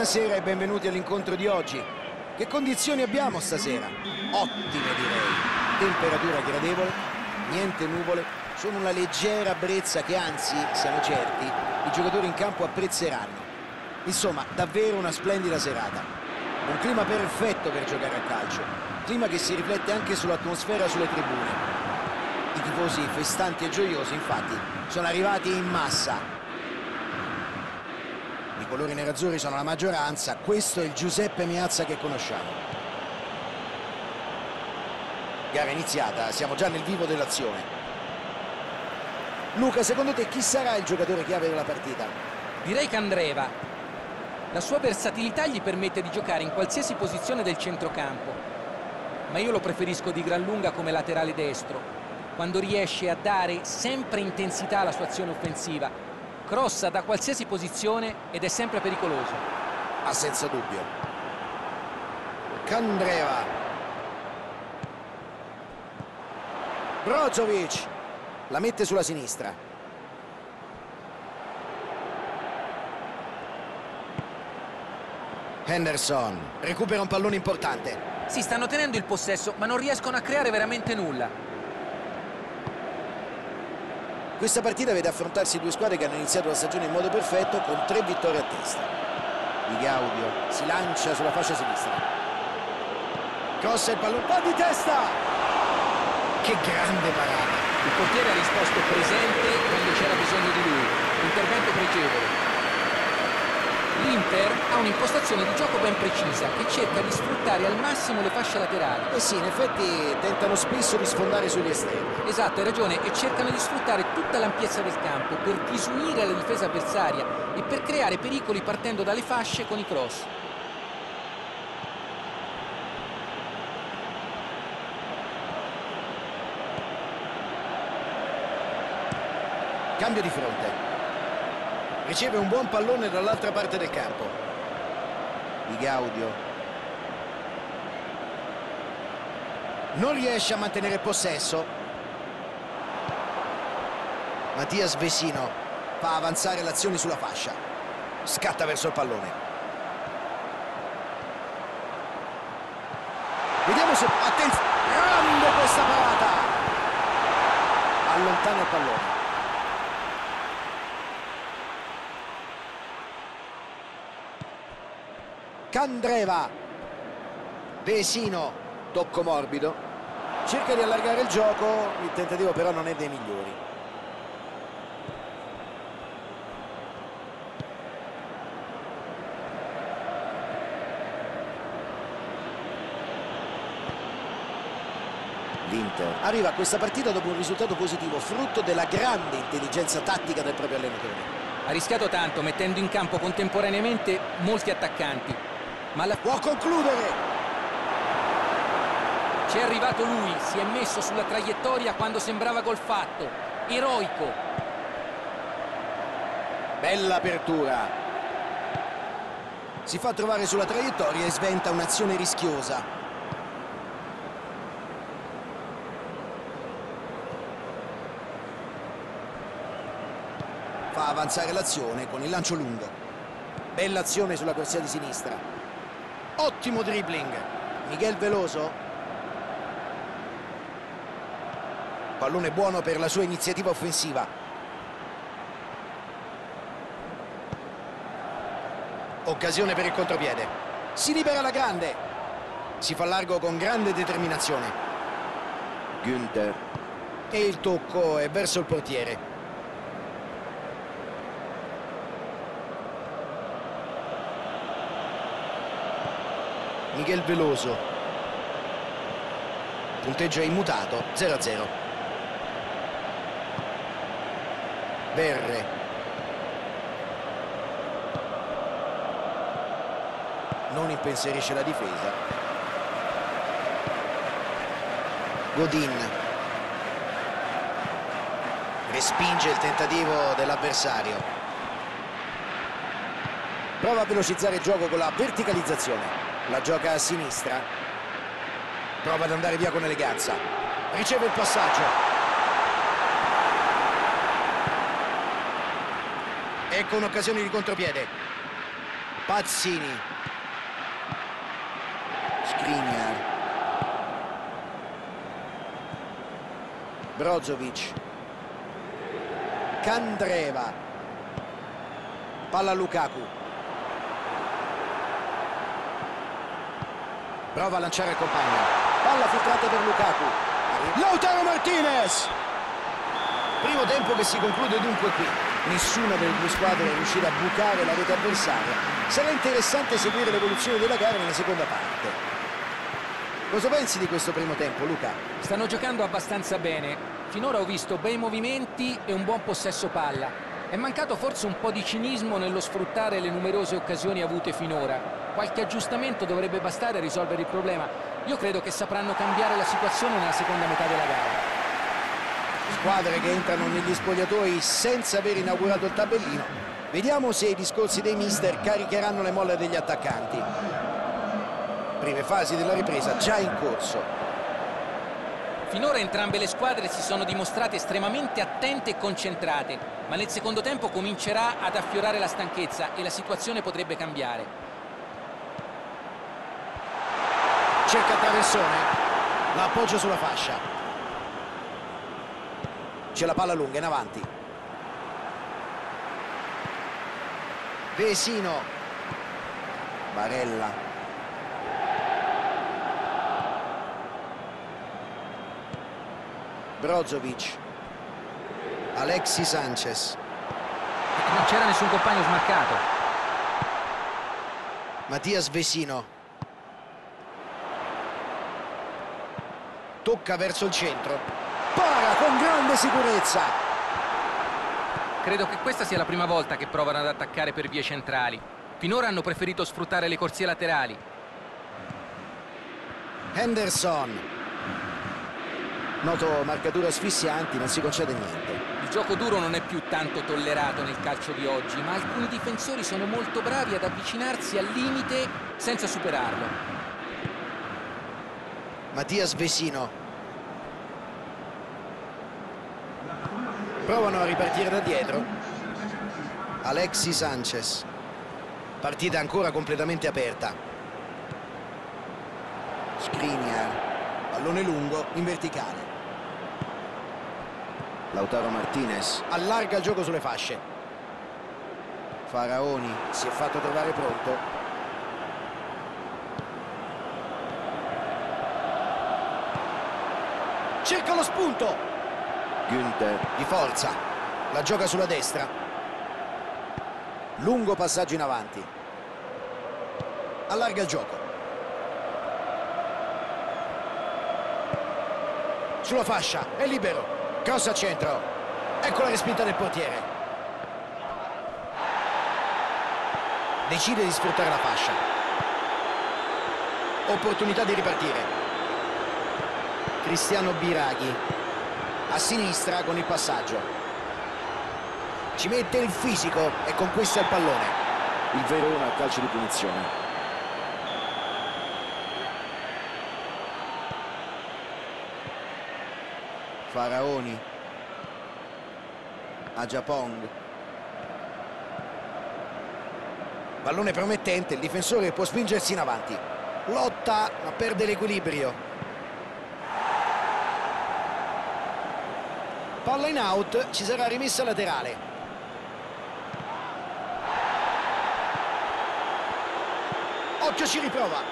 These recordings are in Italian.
Buonasera e benvenuti all'incontro di oggi. Che condizioni abbiamo stasera? Ottime direi. Temperatura gradevole, niente nuvole, solo una leggera brezza che anzi, siamo certi, i giocatori in campo apprezzeranno. Insomma, davvero una splendida serata. Un clima perfetto per giocare a calcio, clima che si riflette anche sull'atmosfera sulle tribune. I tifosi festanti e gioiosi, infatti, sono arrivati in massa colori nerazzurri sono la maggioranza, questo è il Giuseppe Miazza che conosciamo. Gara iniziata, siamo già nel vivo dell'azione. Luca, secondo te chi sarà il giocatore chiave della partita? Direi che Andreva. La sua versatilità gli permette di giocare in qualsiasi posizione del centrocampo, ma io lo preferisco di gran lunga come laterale destro, quando riesce a dare sempre intensità alla sua azione offensiva crossa da qualsiasi posizione ed è sempre pericoloso. Ah, senza dubbio. Candreva. Brozovic. La mette sulla sinistra. Henderson. Recupera un pallone importante. Si stanno tenendo il possesso, ma non riescono a creare veramente nulla. Questa partita vede affrontarsi due squadre che hanno iniziato la stagione in modo perfetto con tre vittorie a testa. Di Gaudio si lancia sulla fascia sinistra. Crossa il pallone, po' di testa! Che grande parata! Il portiere ha risposto presente quando c'era bisogno di lui. Intervento pregevole. L'Inter ha un'impostazione di gioco ben precisa che cerca di sfruttare al massimo le fasce laterali. Eh sì, in effetti tentano spesso di sfondare sugli esterni. Esatto, hai ragione, e cercano di sfruttare tutta l'ampiezza del campo per disunire la difesa avversaria e per creare pericoli partendo dalle fasce con i cross. Cambio di fronte. Riceve un buon pallone dall'altra parte del campo. Di Gaudio. Non riesce a mantenere possesso. Mattias Vesino fa avanzare l'azione sulla fascia. Scatta verso il pallone. Vediamo se... Attenzione! Grande questa parata! Allontana il pallone. Candreva. Vesino tocco morbido. Cerca di allargare il gioco. Il tentativo però non è dei migliori. l'Inter arriva a questa partita dopo un risultato positivo frutto della grande intelligenza tattica del proprio allenatore. Ha rischiato tanto mettendo in campo contemporaneamente molti attaccanti ma la può concludere. Ci è arrivato lui si è messo sulla traiettoria quando sembrava gol fatto. Eroico. Bella apertura. Si fa trovare sulla traiettoria e sventa un'azione rischiosa. Fa avanzare l'azione con il lancio lungo. Bella azione sulla corsia di sinistra Ottimo dribbling. Miguel Veloso. Pallone buono per la sua iniziativa offensiva. Occasione per il contropiede. Si libera la grande. Si fa largo con grande determinazione. Günther. E il tocco è verso il portiere. Miguel Veloso. Punteggio è immutato 0-0 Berre. Non impensierisce la difesa. Godin. Respinge il tentativo dell'avversario. Prova a velocizzare il gioco con la verticalizzazione la gioca a sinistra prova ad andare via con eleganza riceve il passaggio ecco un'occasione di contropiede Pazzini. Skriniar. Brozovic. Candreva. Palla Lukaku. Prova a lanciare il compagno. Palla filtrata per Lukaku. Lautaro Martinez! Primo tempo che si conclude dunque qui. Nessuna delle due squadre è riuscita a bucare la rete avversaria. Sarà interessante seguire l'evoluzione della gara nella seconda parte. Cosa pensi di questo primo tempo, Luca? Stanno giocando abbastanza bene. Finora ho visto bei movimenti e un buon possesso palla. È mancato forse un po' di cinismo nello sfruttare le numerose occasioni avute finora. Qualche aggiustamento dovrebbe bastare a risolvere il problema. Io credo che sapranno cambiare la situazione nella seconda metà della gara. Squadre che entrano negli spogliatoi senza aver inaugurato il tabellino. Vediamo se i discorsi dei mister caricheranno le molle degli attaccanti. Prime fasi della ripresa già in corso. Finora entrambe le squadre si sono dimostrate estremamente attente e concentrate, ma nel secondo tempo comincerà ad affiorare la stanchezza e la situazione potrebbe cambiare. Cerca traversone, l'appoggio sulla fascia. C'è la palla lunga in avanti. Vesino. Barella. Brozovic. Alexi Sanchez. Non c'era nessun compagno smarcato. Mattias Vesino. Tocca verso il centro. Para con grande sicurezza. Credo che questa sia la prima volta che provano ad attaccare per vie centrali. Finora hanno preferito sfruttare le corsie laterali. Henderson. Noto marcature asfissianti, non si concede niente. Il gioco duro non è più tanto tollerato nel calcio di oggi, ma alcuni difensori sono molto bravi ad avvicinarsi al limite senza superarlo. Mattias Vesino. Provano a ripartire da dietro. Alexi Sanchez. Partita ancora completamente aperta. Skriniar. Pallone lungo in verticale. Lautaro Martinez allarga il gioco sulle fasce. Faraoni si è fatto trovare pronto. Cerca lo spunto. Günther di forza. La gioca sulla destra. Lungo passaggio in avanti. Allarga il gioco. Sulla fascia, è libero. Cross a centro. Ecco la respinta del portiere. Decide di sfruttare la fascia. Opportunità di ripartire. Cristiano Biraghi. A sinistra con il passaggio. Ci mette il fisico e conquista il pallone. Il Verona calcio di punizione. Faraoni. A Japong. Pallone promettente il difensore può spingersi in avanti. Lotta ma perde l'equilibrio. Palla in out ci sarà rimessa laterale. Occhio ci riprova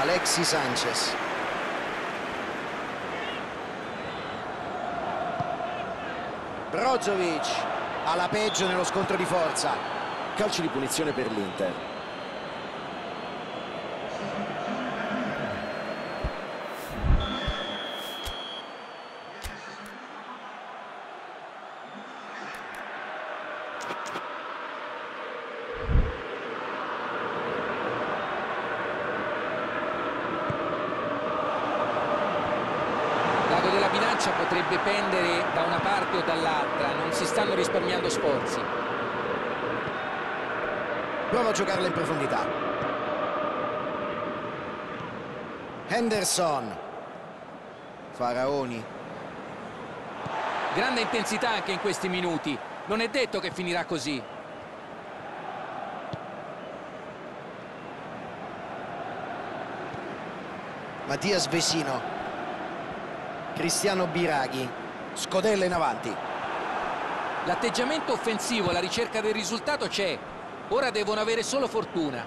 Alexi Sanchez. Brozovic alla peggio nello scontro di forza. Calcio di punizione per l'Inter. L'ago della bilancia potrebbe pendere da una parte o dall'altra, non si stanno risparmiando sforzi. Prova a giocarla in profondità. Henderson. Faraoni. Grande intensità anche in questi minuti. Non è detto che finirà così. Mattias Vesino. Cristiano Biraghi. Scodella in avanti. L'atteggiamento offensivo, la ricerca del risultato c'è. Ora devono avere solo fortuna.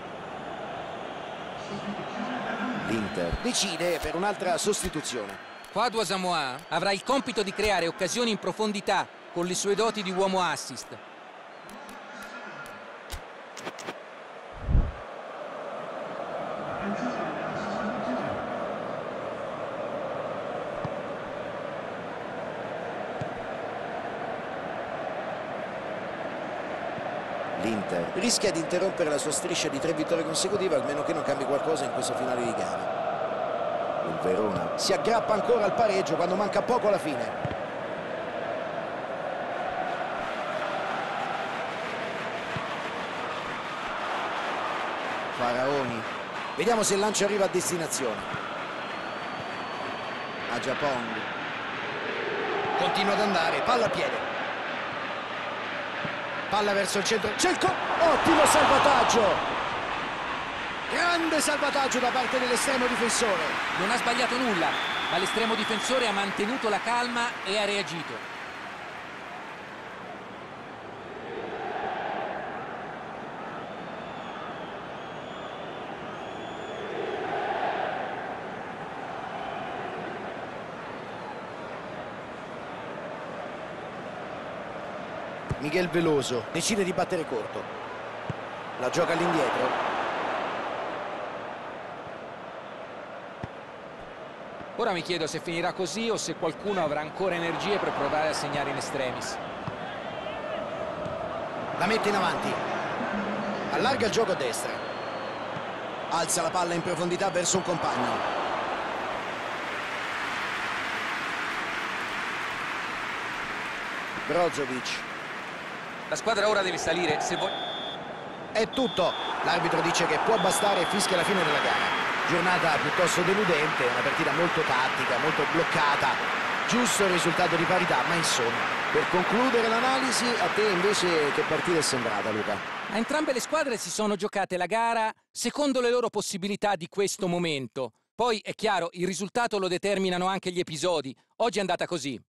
L'Inter decide per un'altra sostituzione. Quadua Samoa avrà il compito di creare occasioni in profondità con le sue doti di uomo assist. L'Inter rischia di interrompere la sua striscia di tre vittorie consecutive almeno che non cambi qualcosa in questo finale di gara. Il Verona si aggrappa ancora al pareggio quando manca poco alla fine. Faraoni. Vediamo se il lancio arriva a destinazione. Agiapong. Continua ad andare, palla a piede. Palla verso il centro. C'è il co Ottimo salvataggio! Grande salvataggio da parte dell'estremo difensore. Non ha sbagliato nulla, ma l'estremo difensore ha mantenuto la calma e ha reagito. Miguel Veloso decide di battere corto. La gioca all'indietro. Ora mi chiedo se finirà così o se qualcuno avrà ancora energie per provare a segnare in estremis. La mette in avanti. Allarga il gioco a destra. Alza la palla in profondità verso un compagno. Brozovic. La squadra ora deve salire se vuole... È tutto. L'arbitro dice che può bastare e fischia la fine della gara. Giornata piuttosto deludente, una partita molto tattica, molto bloccata. Giusto il risultato di parità, ma insomma, per concludere l'analisi, a te invece che partita è sembrata, Luca? A entrambe le squadre si sono giocate la gara secondo le loro possibilità di questo momento. Poi, è chiaro, il risultato lo determinano anche gli episodi. Oggi è andata così.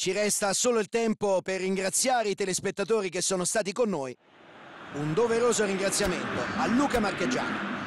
Ci resta solo il tempo per ringraziare i telespettatori che sono stati con noi. Un doveroso ringraziamento a Luca Marchegiano.